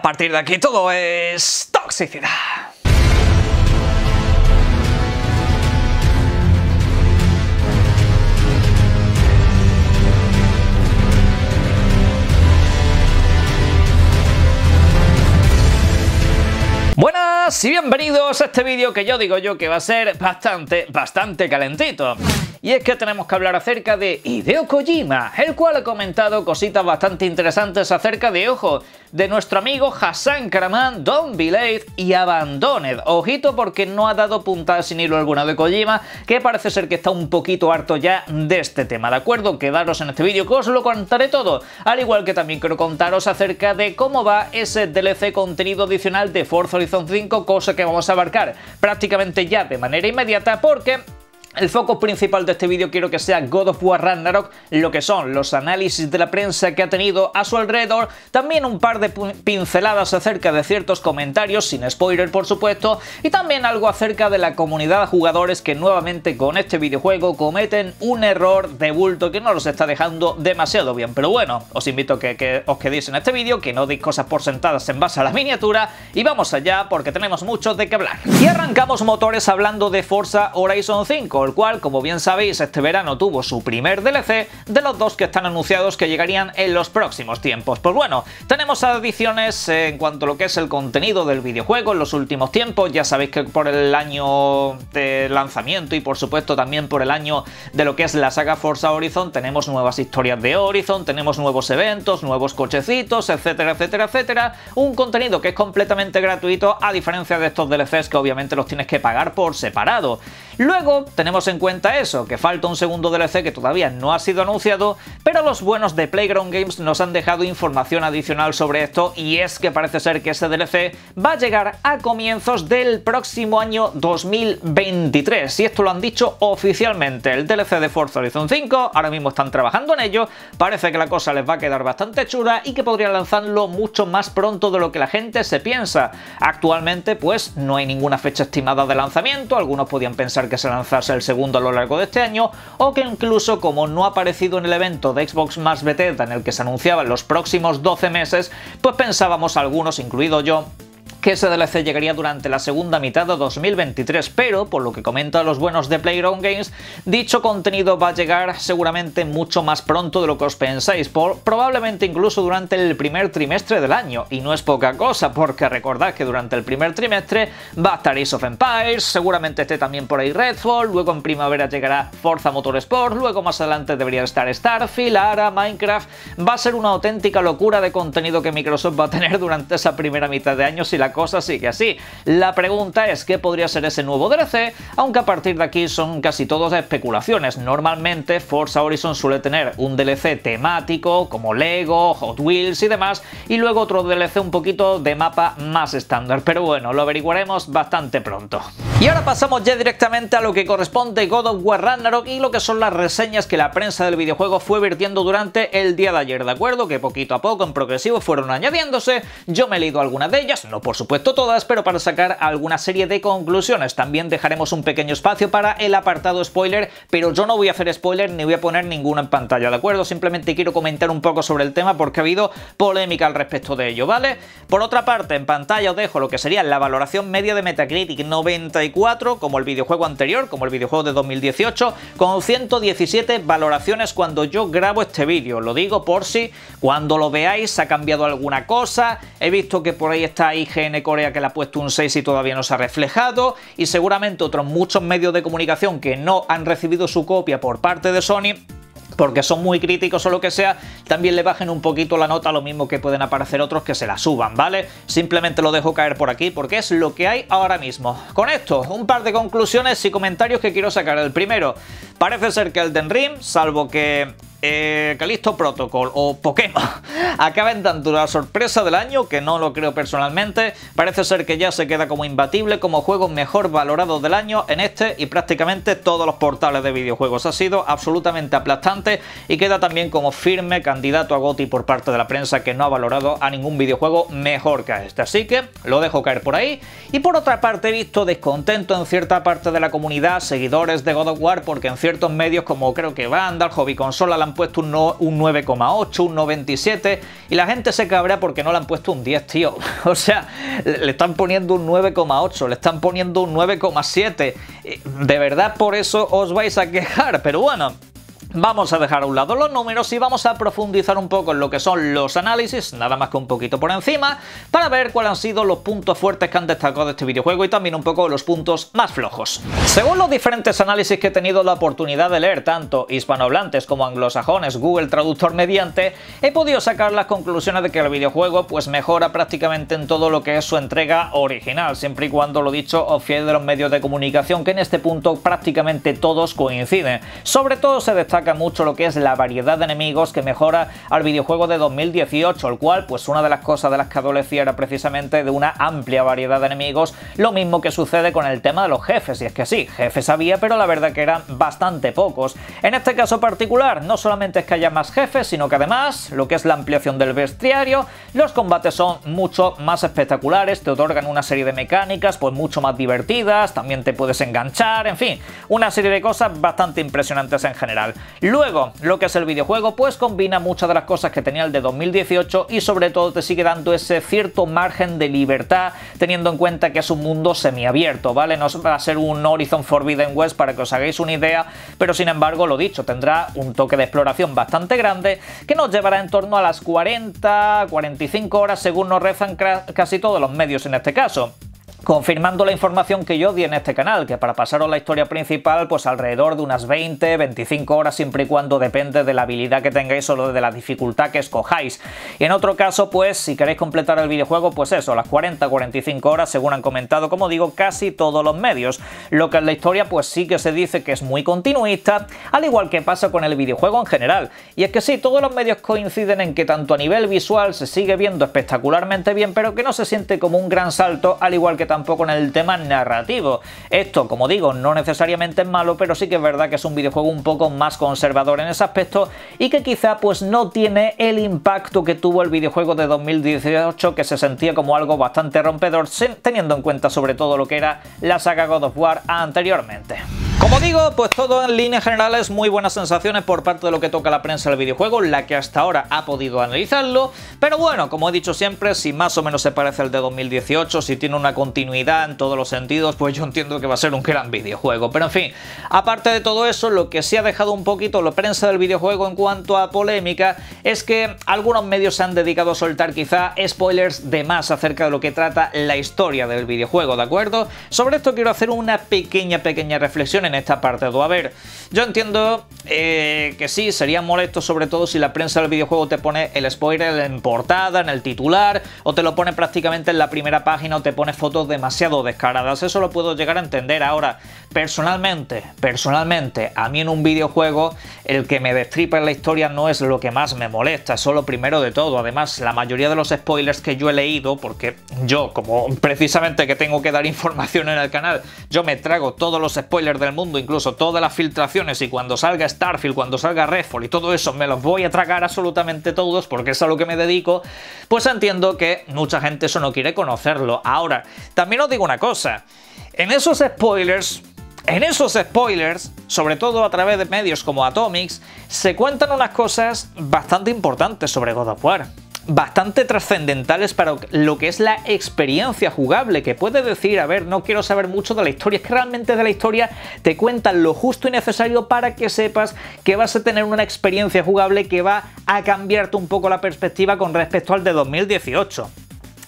a partir de aquí todo es toxicidad. Buenas y bienvenidos a este vídeo que yo digo yo que va a ser bastante, bastante calentito. Y es que tenemos que hablar acerca de Hideo Kojima, el cual ha comentado cositas bastante interesantes acerca de, ojo, de nuestro amigo Hassan Karaman, Don't Be Late y Abandoned. Ojito porque no ha dado puntada sin hilo alguna de Kojima, que parece ser que está un poquito harto ya de este tema, ¿de acuerdo? Quedaros en este vídeo que os lo contaré todo, al igual que también quiero contaros acerca de cómo va ese DLC contenido adicional de Forza Horizon 5, cosa que vamos a abarcar prácticamente ya de manera inmediata porque el foco principal de este vídeo quiero que sea God of War Ragnarok, lo que son los análisis de la prensa que ha tenido a su alrededor, también un par de pinceladas acerca de ciertos comentarios, sin spoiler por supuesto, y también algo acerca de la comunidad de jugadores que nuevamente con este videojuego cometen un error de bulto que no los está dejando demasiado bien. Pero bueno, os invito a que, os quedéis en este vídeo, que no deis cosas por sentadas en base a la miniatura, y vamos allá porque tenemos mucho de qué hablar. Y arrancamos motores hablando de Forza Horizon 5 el cual, como bien sabéis, este verano tuvo su primer DLC de los dos que están anunciados que llegarían en los próximos tiempos. Pues bueno, tenemos adiciones en cuanto a lo que es el contenido del videojuego en los últimos tiempos, ya sabéis que por el año de lanzamiento y por supuesto también por el año de lo que es la saga Forza Horizon tenemos nuevas historias de Horizon, tenemos nuevos eventos, nuevos cochecitos, etcétera, etcétera, etcétera. Un contenido que es completamente gratuito a diferencia de estos DLCs que obviamente los tienes que pagar por separado. Luego tenemos en cuenta eso, que falta un segundo DLC que todavía no ha sido anunciado, pero los buenos de Playground Games nos han dejado información adicional sobre esto y es que parece ser que ese DLC va a llegar a comienzos del próximo año 2023 y esto lo han dicho oficialmente. El DLC de Forza Horizon 5 ahora mismo están trabajando en ello, parece que la cosa les va a quedar bastante chula y que podrían lanzarlo mucho más pronto de lo que la gente se piensa. Actualmente pues no hay ninguna fecha estimada de lanzamiento, algunos podían pensar que se lanzase el segundo a lo largo de este año, o que incluso como no ha aparecido en el evento de Xbox más Bethesda en el que se anunciaban los próximos 12 meses, pues pensábamos algunos, incluido yo, que ese DLC llegaría durante la segunda mitad de 2023, pero por lo que comentan los buenos de Playground Games, dicho contenido va a llegar seguramente mucho más pronto de lo que os pensáis, probablemente incluso durante el primer trimestre del año, y no es poca cosa, porque recordad que durante el primer trimestre va a estar Ace of Empires, seguramente esté también por ahí Redfall, luego en primavera llegará Forza Motorsport, luego más adelante debería estar Starfield, Ara, Minecraft, va a ser una auténtica locura de contenido que Microsoft va a tener durante esa primera mitad de año si la cosa sigue así. La pregunta es qué podría ser ese nuevo DLC, aunque a partir de aquí son casi todos especulaciones. Normalmente Forza Horizon suele tener un DLC temático como Lego, Hot Wheels y demás, y luego otro DLC un poquito de mapa más estándar, pero bueno, lo averiguaremos bastante pronto. Y ahora pasamos ya directamente a lo que corresponde God of War Ragnarok y lo que son las reseñas que la prensa del videojuego fue vertiendo durante el día de ayer, ¿de acuerdo? Que poquito a poco en progresivo fueron añadiéndose, yo me he leído algunas de ellas, no por supuesto todas, pero para sacar alguna serie de conclusiones. También dejaremos un pequeño espacio para el apartado spoiler, pero yo no voy a hacer spoiler ni voy a poner ninguna en pantalla, ¿de acuerdo? Simplemente quiero comentar un poco sobre el tema porque ha habido polémica al respecto de ello, ¿vale? Por otra parte, en pantalla os dejo lo que sería la valoración media de Metacritic 94, como el videojuego anterior, como el videojuego de 2018, con 117 valoraciones cuando yo grabo este vídeo. Lo digo por si cuando lo veáis ha cambiado alguna cosa, he visto que por ahí está IGN Corea que le ha puesto un 6 y todavía no se ha reflejado, y seguramente otros muchos medios de comunicación que no han recibido su copia por parte de Sony porque son muy críticos o lo que sea, también le bajen un poquito la nota, lo mismo que pueden aparecer otros que se la suban, ¿vale? Simplemente lo dejo caer por aquí porque es lo que hay ahora mismo. Con esto, un par de conclusiones y comentarios que quiero sacar. El primero, parece ser que el Den Ring, salvo que eh, Calisto Protocol o Pokémon acaben dando la sorpresa del año, que no lo creo personalmente. Parece ser que ya se queda como imbatible como juego mejor valorado del año en este y prácticamente todos los portales de videojuegos. Ha sido absolutamente aplastante y queda también como firme candidato a GOTY por parte de la prensa que no ha valorado a ningún videojuego mejor que a este. Así que lo dejo caer por ahí. Y por otra parte he visto descontento en cierta parte de la comunidad, seguidores de God of War, porque en ciertos medios como creo que Vandal, Hobby Consola, la han puesto un, 9,8, un 97 y la gente se cabrea porque no le han puesto un 10, tío. O sea, le están poniendo un 9,8, le están poniendo un 9,7. De verdad por eso os vais a quejar, pero bueno, Vamos a dejar a un lado los números y vamos a profundizar un poco en lo que son los análisis, nada más que un poquito por encima, para ver cuáles han sido los puntos fuertes que han destacado de este videojuego y también un poco los puntos más flojos. Según los diferentes análisis que he tenido la oportunidad de leer, tanto hispanohablantes como anglosajones, Google Traductor mediante, he podido sacar las conclusiones de que el videojuego pues mejora prácticamente en todo lo que es su entrega original, siempre y cuando lo dicho os de los medios de comunicación que en este punto prácticamente todos coinciden. Sobre todo se destaca mucho lo que es la variedad de enemigos que mejora al videojuego de 2018, el cual pues una de las cosas de las que adolecía era precisamente de una amplia variedad de enemigos, lo mismo que sucede con el tema de los jefes, y es que sí, jefes había, pero la verdad que eran bastante pocos. En este caso particular, no solamente es que haya más jefes, sino que además, lo que es la ampliación del bestiario, los combates son mucho más espectaculares, te otorgan una serie de mecánicas pues mucho más divertidas, también te puedes enganchar, en fin, una serie de cosas bastante impresionantes en general. Luego, lo que es el videojuego, pues combina muchas de las cosas que tenía el de 2018 y sobre todo te sigue dando ese cierto margen de libertad, teniendo en cuenta que es un mundo semiabierto, ¿vale? No va a ser un Horizon Forbidden West para que os hagáis una idea, pero sin embargo, lo dicho, tendrá un toque de exploración bastante grande que nos llevará en torno a las 40, 45 horas según nos rezan casi todos los medios en este caso confirmando la información que yo di en este canal, que para pasaros la historia principal, pues alrededor de unas 20, 25 horas, siempre y cuando depende de la habilidad que tengáis o de la dificultad que escojáis. Y en otro caso, pues si queréis completar el videojuego, pues eso, las 40, 45 horas, según han comentado, como digo, casi todos los medios. Lo que en la historia, pues sí que se dice que es muy continuista, al igual que pasa con el videojuego en general. Y es que sí, todos los medios coinciden en que tanto a nivel visual se sigue viendo espectacularmente bien, pero que no se siente como un gran salto, al igual que tampoco en el tema narrativo. Esto, como digo, no necesariamente es malo, pero sí que es verdad que es un videojuego un poco más conservador en ese aspecto y que quizá pues no tiene el impacto que tuvo el videojuego de 2018 que se sentía como algo bastante rompedor teniendo en cuenta sobre todo lo que era la saga God of War anteriormente. Como digo, pues todo en líneas generales muy buenas sensaciones por parte de lo que toca la prensa del videojuego, la que hasta ahora ha podido analizarlo, pero bueno, como he dicho siempre, si más o menos se parece al de 2018, si tiene una continuidad en todos los sentidos, pues yo entiendo que va a ser un gran videojuego. Pero en fin, aparte de todo eso, lo que sí ha dejado un poquito la prensa del videojuego en cuanto a polémica es que algunos medios se han dedicado a soltar quizá spoilers de más acerca de lo que trata la historia del videojuego, ¿de acuerdo? Sobre esto quiero hacer una pequeña, pequeña reflexión en esta parte. A ver, yo entiendo eh, que sí, sería molesto sobre todo si la prensa del videojuego te pone el spoiler en portada, en el titular, o te lo pone prácticamente en la primera página o te pone fotos demasiado descaradas. Eso lo puedo llegar a entender. Ahora, personalmente, personalmente, a mí en un videojuego el que me destripa la historia no es lo que más me molesta, es lo primero de todo. Además, la mayoría de los spoilers que yo he leído, porque yo, como precisamente que tengo que dar información en el canal, yo me trago todos los spoilers del incluso todas las filtraciones y cuando salga Starfield, cuando salga Redfall y todo eso, me los voy a tragar absolutamente todos porque es a lo que me dedico, pues entiendo que mucha gente eso no quiere conocerlo. Ahora, también os digo una cosa, en esos spoilers en esos spoilers, sobre todo a través de medios como Atomics, se cuentan unas cosas bastante importantes sobre God of War bastante trascendentales para lo que es la experiencia jugable, que puede decir, a ver, no quiero saber mucho de la historia, es que realmente de la historia te cuentan lo justo y necesario para que sepas que vas a tener una experiencia jugable que va a cambiarte un poco la perspectiva con respecto al de 2018.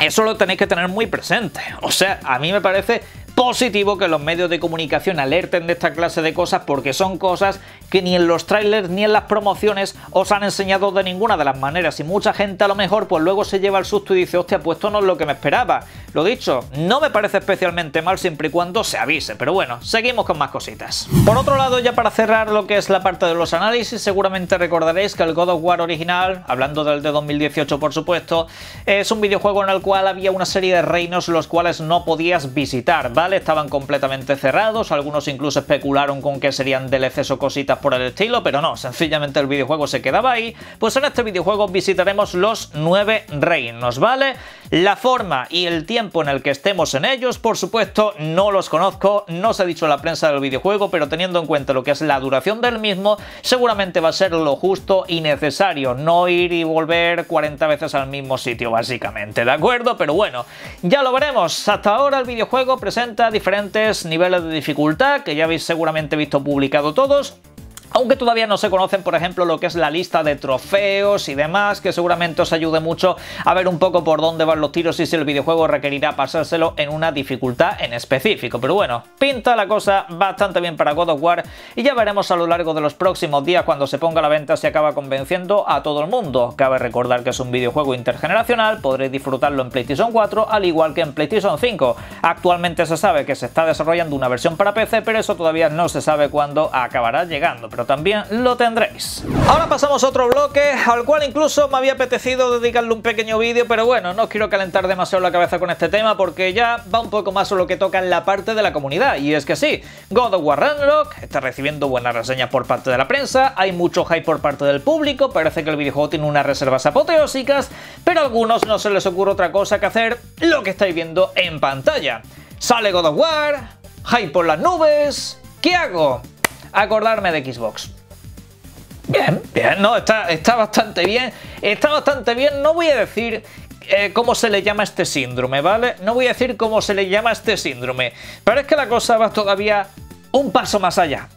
Eso lo tenéis que tener muy presente. O sea, a mí me parece positivo que los medios de comunicación alerten de esta clase de cosas porque son cosas que ni en los trailers ni en las promociones os han enseñado de ninguna de las maneras. Y mucha gente a lo mejor pues luego se lleva el susto y dice hostia pues esto no es lo que me esperaba lo dicho no me parece especialmente mal siempre y cuando se avise. Pero bueno seguimos con más cositas. Por otro lado ya para cerrar lo que es la parte de los análisis seguramente recordaréis que el God of War original hablando del de 2018 por supuesto es un videojuego en el cual había una serie de reinos los cuales no podías visitar estaban completamente cerrados, algunos incluso especularon con que serían DLCs o cositas por el estilo, pero no, sencillamente el videojuego se quedaba ahí, pues en este videojuego visitaremos los nueve reinos, ¿vale? La forma y el tiempo en el que estemos en ellos, por supuesto, no los conozco, no se ha dicho la prensa del videojuego, pero teniendo en cuenta lo que es la duración del mismo, seguramente va a ser lo justo y necesario, no ir y volver 40 veces al mismo sitio, básicamente, ¿de acuerdo? Pero bueno, ya lo veremos. Hasta ahora el videojuego presenta diferentes niveles de dificultad, que ya habéis seguramente visto publicado todos, aunque todavía no se conocen, por ejemplo, lo que es la lista de trofeos y demás, que seguramente os ayude mucho a ver un poco por dónde van los tiros y si el videojuego requerirá pasárselo en una dificultad en específico. Pero bueno, pinta la cosa bastante bien para God of War y ya veremos a lo largo de los próximos días cuando se ponga a la venta si acaba convenciendo a todo el mundo. Cabe recordar que es un videojuego intergeneracional, podréis disfrutarlo en PlayStation 4 al igual que en PlayStation 5. Actualmente se sabe que se está desarrollando una versión para PC, pero eso todavía no se sabe cuándo acabará llegando también lo tendréis. Ahora pasamos a otro bloque, al cual incluso me había apetecido dedicarle un pequeño vídeo, pero bueno, no quiero calentar demasiado la cabeza con este tema porque ya va un poco más a lo que toca en la parte de la comunidad. Y es que sí, God of War Ragnarok está recibiendo buenas reseñas por parte de la prensa, hay mucho hype por parte del público, parece que el videojuego tiene unas reservas apoteósicas, pero a algunos no se les ocurre otra cosa que hacer lo que estáis viendo en pantalla. Sale God of War, hype por las nubes, ¿qué hago? Acordarme de Xbox. Bien, bien, no, está, está bastante bien. Está bastante bien, no voy a decir eh, cómo se le llama este síndrome, ¿vale? No voy a decir cómo se le llama este síndrome. Pero es que la cosa va todavía un paso más allá.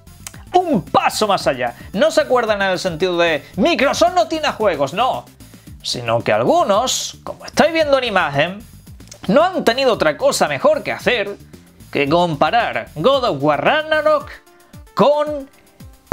Un paso más allá. No se acuerdan en el sentido de Microsoft no tiene juegos, no. Sino que algunos, como estáis viendo en imagen, no han tenido otra cosa mejor que hacer que comparar God of War Ragnarok con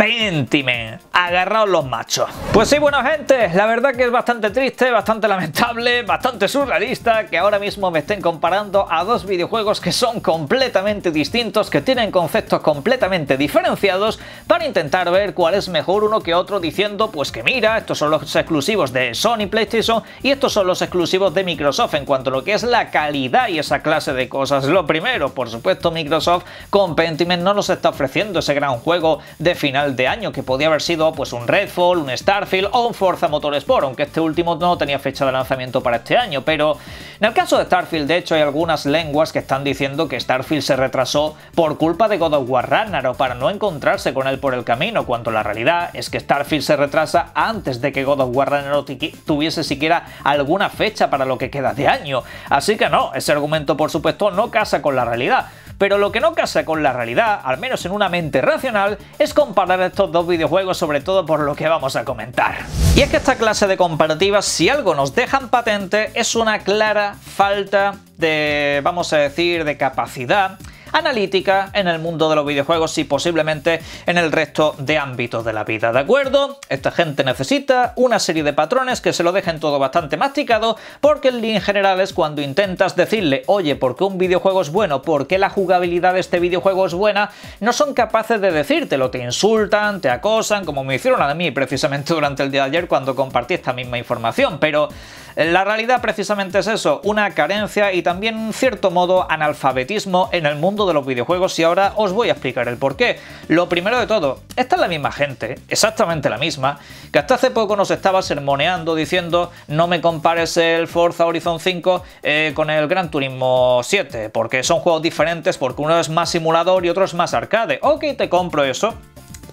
Pentiment. Agarraos los machos. Pues sí, bueno gente, la verdad que es bastante triste, bastante lamentable, bastante surrealista que ahora mismo me estén comparando a dos videojuegos que son completamente distintos, que tienen conceptos completamente diferenciados, para intentar ver cuál es mejor uno que otro diciendo pues que mira, estos son los exclusivos de Sony PlayStation y estos son los exclusivos de Microsoft en cuanto a lo que es la calidad y esa clase de cosas. Lo primero, por supuesto, Microsoft con Pentiment no nos está ofreciendo ese gran juego de final de año, que podía haber sido pues un Redfall, un Starfield o un Forza Motorsport, aunque este último no tenía fecha de lanzamiento para este año, pero en el caso de Starfield de hecho hay algunas lenguas que están diciendo que Starfield se retrasó por culpa de God of War Ragnarok para no encontrarse con él por el camino, cuando la realidad es que Starfield se retrasa antes de que God of War Ragnarok tuviese siquiera alguna fecha para lo que queda de año, así que no, ese argumento por supuesto no casa con la realidad. Pero lo que no casa con la realidad, al menos en una mente racional, es comparar estos dos videojuegos, sobre todo por lo que vamos a comentar. Y es que esta clase de comparativas, si algo nos dejan patente, es una clara falta de, vamos a decir, de capacidad analítica en el mundo de los videojuegos y posiblemente en el resto de ámbitos de la vida, ¿de acuerdo? Esta gente necesita una serie de patrones que se lo dejen todo bastante masticado porque en general es cuando intentas decirle, oye, ¿por qué un videojuego es bueno? ¿Por qué la jugabilidad de este videojuego es buena? No son capaces de decírtelo, te insultan, te acosan, como me hicieron a mí precisamente durante el día de ayer cuando compartí esta misma información, pero la realidad precisamente es eso, una carencia y también un cierto modo analfabetismo en el mundo de los videojuegos y ahora os voy a explicar el por qué. Lo primero de todo, esta es la misma gente, exactamente la misma, que hasta hace poco nos estaba sermoneando diciendo no me compares el Forza Horizon 5 eh, con el Gran Turismo 7, porque son juegos diferentes, porque uno es más simulador y otro es más arcade. Ok, te compro eso,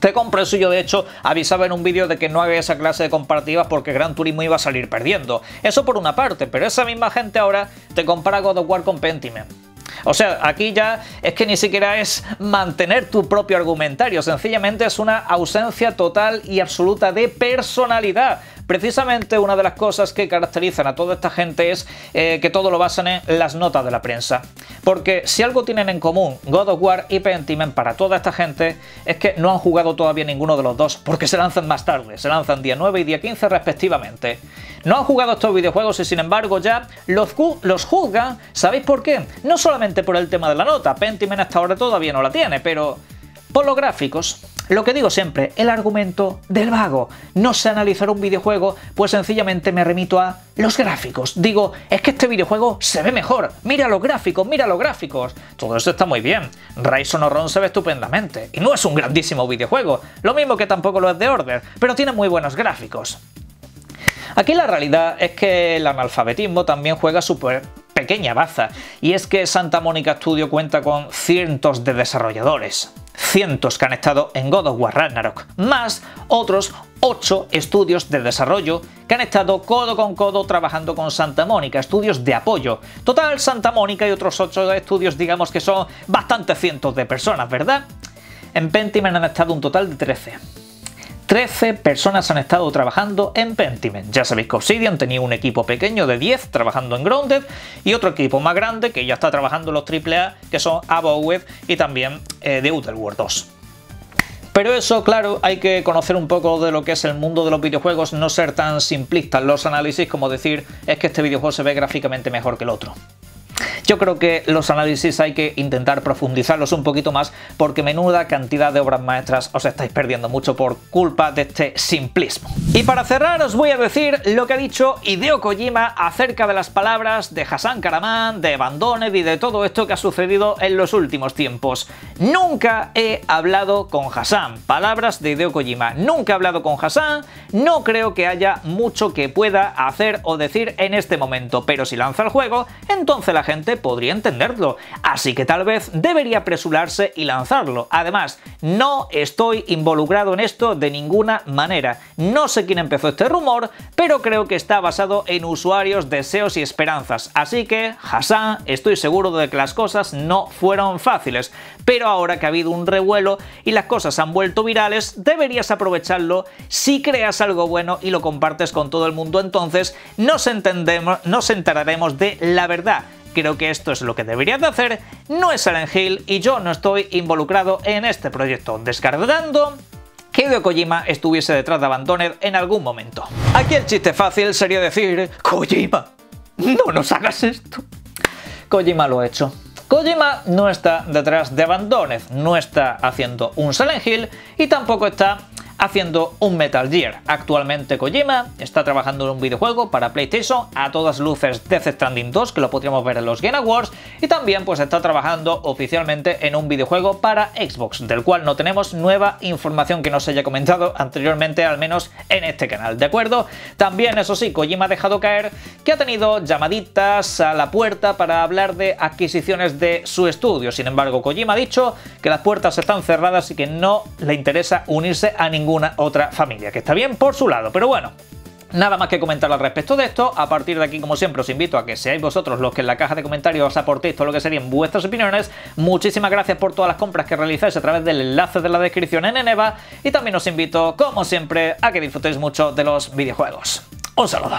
te compro eso, yo de hecho avisaba en un vídeo de que no haga esa clase de comparativas porque Gran Turismo iba a salir perdiendo. Eso por una parte, pero esa misma gente ahora te compara God of War con Pentiment. O sea, aquí ya es que ni siquiera es mantener tu propio argumentario, sencillamente es una ausencia total y absoluta de personalidad. Precisamente una de las cosas que caracterizan a toda esta gente es eh, que todo lo basan en las notas de la prensa. Porque si algo tienen en común God of War y Pentiment para toda esta gente es que no han jugado todavía ninguno de los dos porque se lanzan más tarde, se lanzan día 9 y día 15 respectivamente. No han jugado estos videojuegos y sin embargo ya los, los juzgan, ¿sabéis por qué? No solamente por el tema de la nota, Pentiment hasta ahora todavía no la tiene, pero por los gráficos. Lo que digo siempre, el argumento del vago. No sé analizar un videojuego, pues sencillamente me remito a los gráficos. Digo, es que este videojuego se ve mejor. Mira los gráficos, mira los gráficos. Todo eso está muy bien. Rise of se ve estupendamente. Y no es un grandísimo videojuego. Lo mismo que tampoco lo es de Order, pero tiene muy buenos gráficos. Aquí la realidad es que el analfabetismo también juega su pequeña baza, y es que Santa Mónica Studio cuenta con cientos de desarrolladores, cientos que han estado en God of War Ragnarok, más otros 8 estudios de desarrollo que han estado codo con codo trabajando con Santa Mónica, estudios de apoyo. Total, Santa Mónica y otros 8 estudios digamos que son bastantes cientos de personas, ¿verdad? En Pentiment han estado un total de 13. 13 personas han estado trabajando en Pentiment. Ya sabéis que Obsidian tenía un equipo pequeño de 10 trabajando en Grounded y otro equipo más grande que ya está trabajando los AAA, que son Abowed y también eh, The Outer World 2. Pero eso, claro, hay que conocer un poco de lo que es el mundo de los videojuegos, no ser tan simplistas los análisis como decir es que este videojuego se ve gráficamente mejor que el otro. Yo creo que los análisis hay que intentar profundizarlos un poquito más porque menuda cantidad de obras maestras os estáis perdiendo mucho por culpa de este simplismo. Y para cerrar os voy a decir lo que ha dicho Hideo Kojima acerca de las palabras de Hassan Karaman, de Abandoned y de todo esto que ha sucedido en los últimos tiempos. Nunca he hablado con Hassan. Palabras de Hideo Kojima. Nunca he hablado con Hassan. No creo que haya mucho que pueda hacer o decir en este momento. Pero si lanza el juego, entonces la gente podría entenderlo, así que tal vez debería apresurarse y lanzarlo. Además, no estoy involucrado en esto de ninguna manera. No sé quién empezó este rumor, pero creo que está basado en usuarios, deseos y esperanzas. Así que, Hassan, estoy seguro de que las cosas no fueron fáciles. Pero ahora que ha habido un revuelo y las cosas han vuelto virales, deberías aprovecharlo si creas algo bueno y lo compartes con todo el mundo. Entonces nos, entendemos, nos enteraremos de la verdad. Creo que esto es lo que deberías de hacer, no es Silent Hill y yo no estoy involucrado en este proyecto, descargando que Hideo Kojima estuviese detrás de Abandoned en algún momento. Aquí el chiste fácil sería decir, Kojima, no nos hagas esto. Kojima lo ha hecho. Kojima no está detrás de Abandoned, no está haciendo un Silent Hill y tampoco está haciendo un Metal Gear. Actualmente Kojima está trabajando en un videojuego para PlayStation a todas luces Death Stranding 2 que lo podríamos ver en los Game Awards y también pues está trabajando oficialmente en un videojuego para Xbox del cual no tenemos nueva información que no se haya comentado anteriormente al menos en este canal, ¿de acuerdo? También eso sí, Kojima ha dejado caer que ha tenido llamaditas a la puerta para hablar de adquisiciones de su estudio, sin embargo Kojima ha dicho que las puertas están cerradas y que no le interesa unirse a ningún una otra familia, que está bien por su lado, pero bueno, Nada más que comentar al respecto de esto, a partir de aquí como siempre os invito a que seáis vosotros los que en la caja de comentarios aportéis todo lo que serían vuestras opiniones, muchísimas gracias por todas las compras que realizáis a través del enlace de la descripción en Eneva y también os invito como siempre a que disfrutéis mucho de los videojuegos. Un saludo.